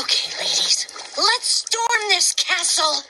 Okay, ladies, let's storm this castle.